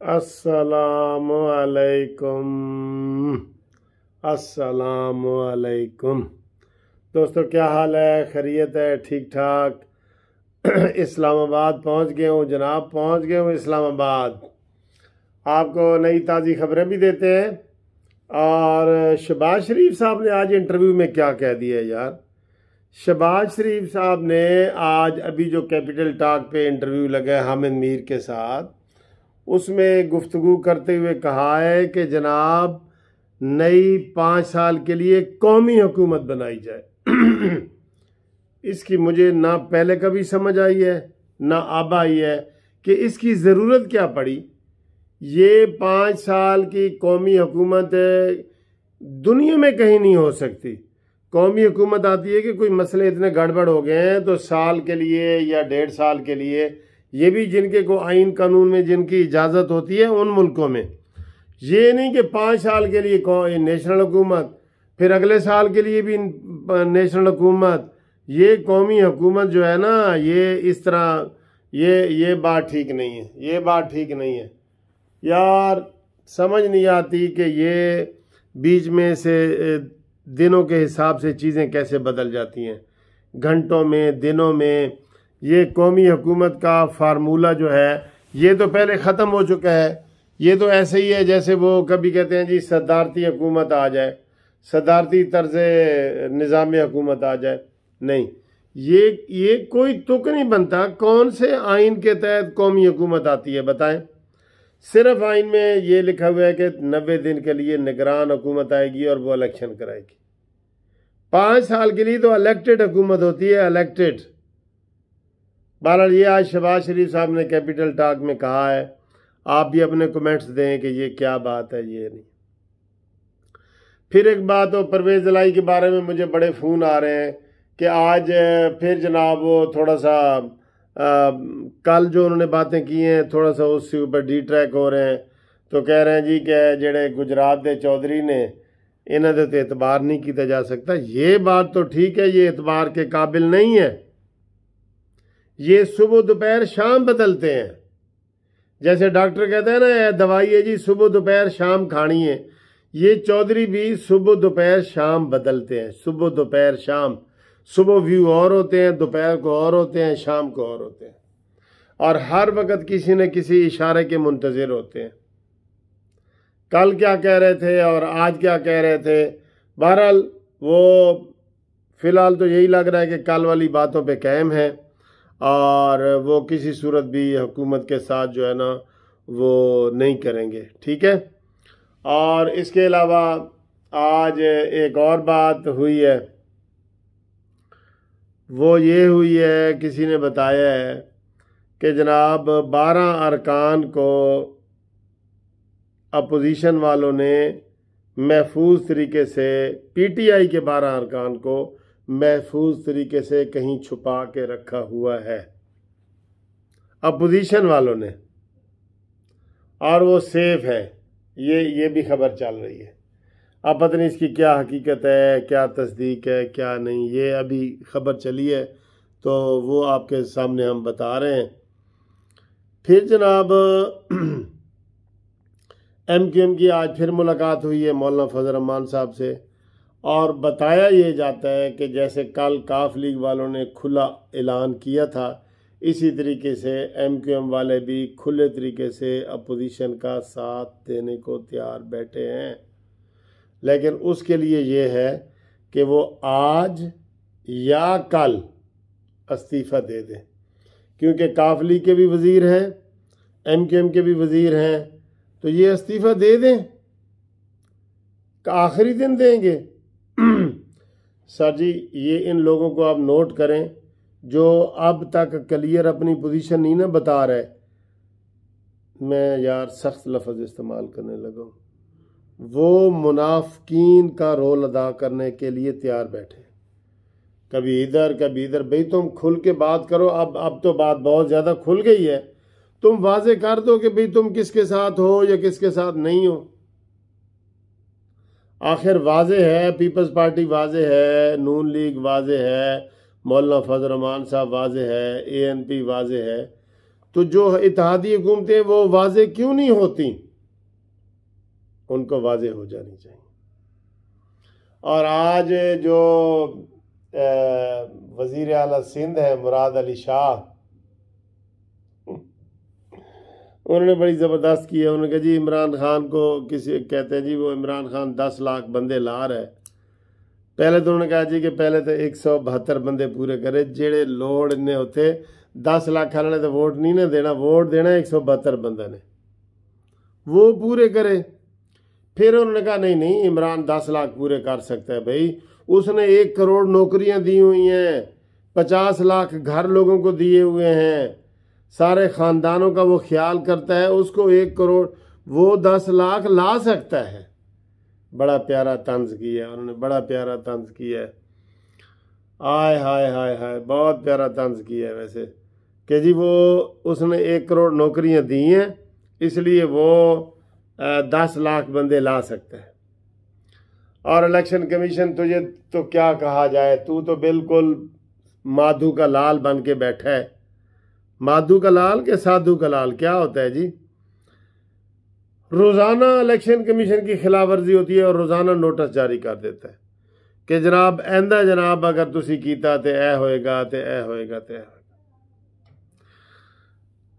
असलकुम असलकुम दोस्तों, क्या हाल है? खैरियत है? ठीक ठाक इस्लामाबाद पहुँच गए हूँ, जनाब पहुँच गए हूँ इस्लामाबाद। आपको नई ताज़ी खबरें भी देते हैं। और शबाज शरीफ साहब ने आज इंटरव्यू में क्या कह दिया यार? शबाज शरीफ साहब ने आज अभी जो कैपिटल टॉक पे इंटरव्यू लगा है, हामिद मीर के साथ उसमें गुफ्तगु करते हुए कहा है कि जनाब, नई पाँच साल के लिए कौमी हुकूमत बनाई जाए। इसकी मुझे ना पहले कभी समझ आई है, ना अब आई है कि इसकी ज़रूरत क्या पड़ी। ये पाँच साल की कौमी हुकूमत दुनिया में कहीं नहीं हो सकती। कौमी हुकूमत आती है कि कोई मसले इतने गड़बड़ हो गए हैं तो साल के लिए या डेढ़ साल के लिए ये भी जिनके को आइन कानून में जिनकी इजाज़त होती है उन मुल्कों में। ये नहीं कि पाँच साल के लिए नेशनल हुकूमत, फिर अगले साल के लिए भी नेशनल हुकूमत। ये कौमी हुकूमत जो है ना, ये इस तरह, ये ये बात ठीक नहीं है, ये बात ठीक नहीं है। यार, समझ नहीं आती कि ये बीच में से दिनों के हिसाब से चीज़ें कैसे बदल जाती हैं। घंटों में, दिनों में ये कौमी हुकूमत का फार्मूला जो है, ये तो पहले ख़त्म हो चुका है। ये तो ऐसे ही है जैसे वो कभी कहते हैं जी सदारती हुकूमत आ जाए सदारती तर्ज निज़ाम हुकूमत आ जाए। नहीं, ये ये कोई तुक नहीं बनता। कौन से आइन के तहत कौमी हुकूमत आती है बताएँ? सिर्फ़ आइन में ये लिखा हुआ है कि नब्बे दिन के लिए निगरान हुकूमत आएगी और वो इलेक्शन कराएगी। पाँच साल के लिए तो इलेक्टेड हुकूमत होती है इलेक्टेड बहरहाल ये आज शबाज शरीफ साहब ने कैपिटल टॉक में कहा है आप भी अपने कमेंट्स दें कि ये क्या बात है ये नहीं। फिर एक बात हो परवेज दलाई के बारे में मुझे बड़े फ़ोन आ रहे हैं कि आज फिर जनाब वो थोड़ा सा आ, कल जो उन्होंने बातें की हैं थोड़ा सा उसके ऊपर डी ट्रैक हो रहे हैं तो कह रहे हैं जी कि जेड़े गुजरात के चौधरी ने इन्हों तो एतबार नहीं किया जा सकता। ये बात तो ठीक है ये एतबार के काबिल नहीं है। ये सुबह दोपहर शाम बदलते हैं। जैसे डॉक्टर कहते हैं ना दवाई है जी, सुबह दोपहर शाम खानी है। ये चौधरी भी सुबह दोपहर शाम बदलते हैं। सुबह दोपहर शाम। सुबह व्यू और होते हैं, दोपहर को और होते हैं, शाम को और होते हैं। और हर वक्त किसी न किसी इशारे के मुंतजर होते हैं। कल क्या कह रहे थे और आज क्या कह रहे थे? बहरहाल, वो फ़िलहाल तो यही लग रहा है कि कल वाली बातों पे कायम है। और वो किसी सूरत भी हुकूमत के साथ जो है ना, वो नहीं करेंगे। ठीक है? और इसके अलावा आज एक और बात हुई है। वो ये हुई है, किसी ने बताया है कि जनाब बारह अरकान को अपोजिशन वालों ने महफूज तरीके से पीटीआई के बारह अरकान को महफूज तरीके से कहीं छुपा के रखा हुआ है। अपोजिशन वालों ने, और वो सेफ़ है। ये ये भी खबर चल रही है। अब पता नहीं इसकी क्या हकीकत है, क्या तस्दीक है, क्या नहीं। ये अभी खबर चली है तो वो आपके सामने हम बता रहे हैं। फिर जनाब एम क्यू एम की आज फिर मुलाकात हुई है मौलाना फजल रमान साहब से। और बताया ये जाता है कि जैसे कल काफ लीग वालों ने खुला ऐलान किया था, इसी तरीके से एम क्यू एम वाले भी खुले तरीके से अपोजिशन का साथ देने को तैयार बैठे हैं। लेकिन उसके लिए ये है कि वो आज या कल इस्तीफ़ा दे दें, क्योंकि काफ लीग के भी वज़ीर हैं एम क्यू एम के भी वज़ीर हैं तो ये इस्तीफ़ा दे दें आखिरी दिन देंगे। सर जी, ये इन लोगों को आप नोट करें, जो अब तक क्लियर अपनी पोजीशन नहीं ना बता रहे। मैं यार सख्त लफ्ज़ इस्तेमाल करने लगा वो मुनाफिकीन का रोल अदा करने के लिए तैयार बैठे। कभी इधर कभी इधर। भाई, तुम खुल के बात करो। अब अब तो बात बहुत ज़्यादा खुल गई है। तुम वाजे कर दो कि भाई तुम किसके साथ हो या किसके साथ नहीं हो। आखिर वाज है, पीपल्स पार्टी वाज है, नून लीग वाज है, मौलाना फजल रमान साहब वाज है ए एन पी वाज है। तो जो इतिहादी हुकूमतें वो वाज क्यों नहीं होती? उनको वाज हो जानी चाहिए। और आज जो वज़ीर अला सिंध है, मुराद अली शाह उन्होंने बड़ी ज़बरदस्त की है। उन्होंने कहा, जी, इमरान खान को किसी, कहते हैं जी, वो इमरान खान दस लाख बंदे ला रहा पहले तो उन्होंने कहा जी कि पहले तो एक सौ बहत्तर बंदे पूरे करे, जेड़े लोड़ ने उत्थे दस लाख वाले तो वोट नहीं ना देना, वोट देना एक सौ बहत्तर बंदे ने। वो पूरे करे। फिर उन्होंने कहा, नहीं नहीं, इमरान दस लाख पूरे कर सकता है भाई। उसने एक करोड़ नौकरियाँ दी हुई हैं, पचास लाख घर लोगों को दिए हुए हैं। सारे ख़ानदानों का वो ख्याल करता है, उसको एक करोड़, वो दस लाख ला सकता है। बड़ा प्यारा तंज किया है उन्होंने, बड़ा प्यारा तंज किया है। आय हाय हाय हाय, बहुत प्यारा तंज किया है वैसे। कि जी वो, उसने एक करोड़ नौकरियाँ दी हैं, इसलिए वो दस लाख बंदे ला सकता है। और इलेक्शन कमीशन तुझे तो क्या कहा जाए, तू तो बिल्कुल माधु का लाल बन के बैठा है। माधु का लाल के साधु का लाल क्या होता है जी? रोज़ाना इलेक्शन कमीशन की खिलाफ वर्जी होती है और रोज़ाना नोटिस जारी कर देता है कि जनाब आंदा जनाब अगर तुम किया तो ए होएगा तो ए होएगा तो ए होएगा।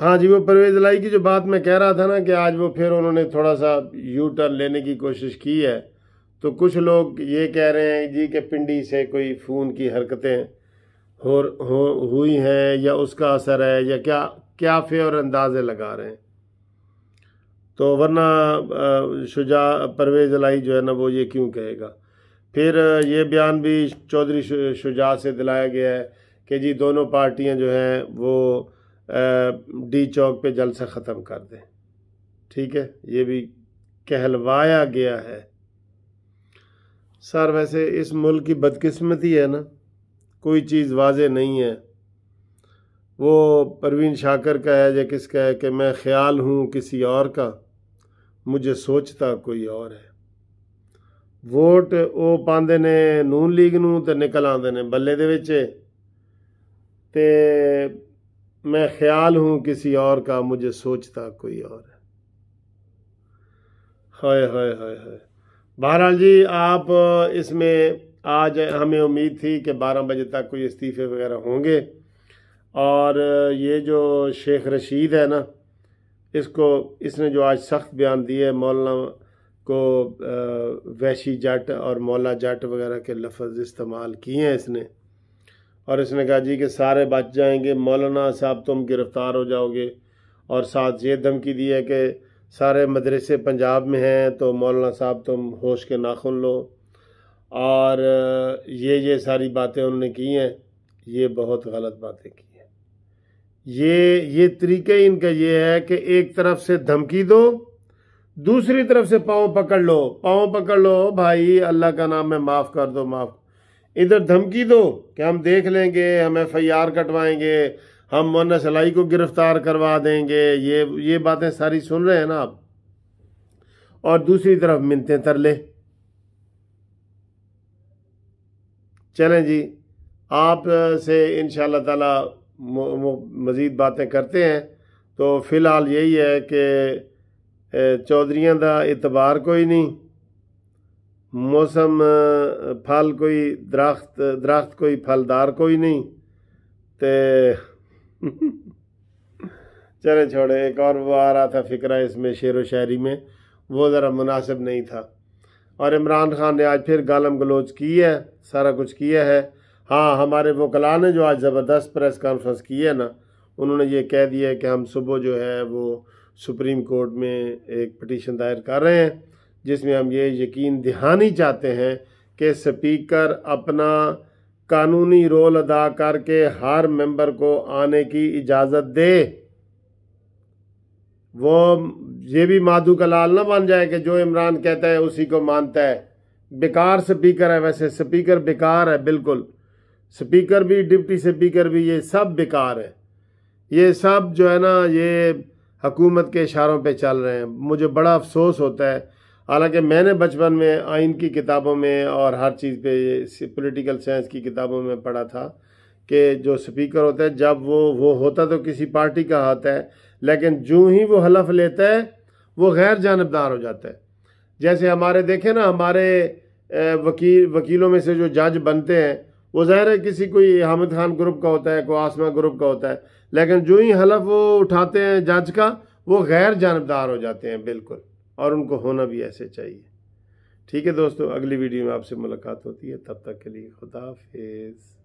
हाँ जी, वो परवेज लाई की जो बात मैं कह रहा था ना कि आज वो फिर उन्होंने थोड़ा सा यू टर्न लेने की कोशिश की है तो कुछ लोग ये कह रहे हैं जी कि पिंडी से कोई खून की हरकतें हो, हो हुई हैं या उसका असर है या क्या क्या फे और अंदाजे लगा रहे हैं? तो वरना शुजा परवेज लाई जो है ना वो ये क्यों कहेगा? फिर ये बयान भी चौधरी शुजा से दिलाया गया है कि जी दोनों पार्टियाँ जो हैं वो डी चौक पे जलसा ख़त्म कर दें। ठीक है? ये भी कहलवाया गया है। सर वैसे इस मुल्क की बदकिस्मती है ना? कोई चीज़ वाज नहीं है वो परवीन शाकर का है या किसका है कि मैं ख्याल हूँ किसी और का मुझे सोचता कोई और है वोट ਉਹ ਪਾਉਂਦੇ ਨੇ ਨੂਨ ਲੀਗ ਨੂੰ ਤੇ ਨਿਕਲ ਆਉਂਦੇ ਨੇ ਬੱਲੇ ਦੇ ਵਿੱਚ ਤੇ मैं ख्याल हूं किसी और का मुझे सोचता कोई और है हाय हाय हाय हाय बहरहाल जी आप इसमें आज हमें उम्मीद थी कि 12 बजे तक कोई इस्तीफ़े वगैरह होंगे। और ये जो शेख रशीद है ना, इसको, इसने जो आज सख्त बयान दिए मौलाना को वैशी जट और मौला जट वगैरह के लफ्ज़ इस्तेमाल किए हैं इसने। और इसने कहा जी कि सारे बच जाएँगे, मौलाना साहब तुम गिरफ़्तार हो जाओगे। और साथ ये धमकी दी है कि सारे मदरसे पंजाब में हैं तो मौलाना साहब तुम होश के नाखुन लो। और ये ये सारी बातें उन्होंने की हैं, ये बहुत गलत बातें की हैं। ये ये तरीके इनका ये है कि एक तरफ़ से धमकी दो, दूसरी तरफ़ से पाँव पकड़ लो। पाँव पकड़ लो, भाई, अल्लाह का नाम है माफ़ कर दो, माफ़। इधर धमकी दो कि हम देख लेंगे, हम एफ़ आई आर कटवाएँगे, हम मोना सलाई को गिरफ़्तार करवा देंगे, ये ये बातें सारी सुन रहे हैं ना आप? और दूसरी तरफ़ मिनते तरले चलें जी। आप से इन ताला मज़ीद बातें करते हैं। तो फ़िलहाल यही है कि चौधरीियाँ का इतबार कोई नहीं। मौसम फल कोई, दरख्त दरख्त कोई, फलदार कोई नहीं। ते चले छोड़े, एक और वो आ रहा था फ़िक्रा इसमें, शेर व शायरी में। वो ज़रा मुनासिब नहीं था। और इमरान खान ने आज फिर गालम गलोच की है, सारा कुछ किया है। हाँ हमारे वकला ने जो आज ज़बरदस्त प्रेस कॉन्फ्रेंस की है ना, उन्होंने ये कह दिया है कि हम सुबह जो है वो सुप्रीम कोर्ट में एक पटिशन दायर कर रहे हैं, जिसमें हम ये यकीन दहानी चाहते हैं कि स्पीकर अपना कानूनी रोल अदा करके हर मेंबर को आने की इजाज़त दे। वो ये भी माधु का लाल ना बन जाए कि जो इमरान कहता है उसी को मानता है। बेकार स्पीकर है वैसे, स्पीकर बेकार है, बिल्कुल। स्पीकर भी, डिप्टी स्पीकर भी, ये सब बेकार है। ये सब जो है ना, ये हकूमत के इशारों पे चल रहे हैं। मुझे बड़ा अफसोस होता है। हालाँकि मैंने बचपन में आइन की किताबों में और हर चीज़ पे पॉलिटिकल साइंस की किताबों में पढ़ा था कि जो स्पीकर होता है, जब वो वो होता तो किसी पार्टी का होता है लेकिन जो ही वो हलफ लेता है, वो गैर जानबदार हो जाता है। जैसे हमारे देखें ना, हमारे वकील, वकीलों में से जो जज बनते हैं, वो ज़ाहिर है किसी कोई हामिद खान ग्रुप का होता है, कोई आसमा ग्रुप का होता है, लेकिन जो ही हलफ वो उठाते हैं जज का, वो गैर जानबदार हो जाते हैं, बिल्कुल। और उनको होना भी ऐसे चाहिए। ठीक है दोस्तों, अगली वीडियो में आपसे मुलाकात होती है, तब तक के लिए खुदा हाफिज़।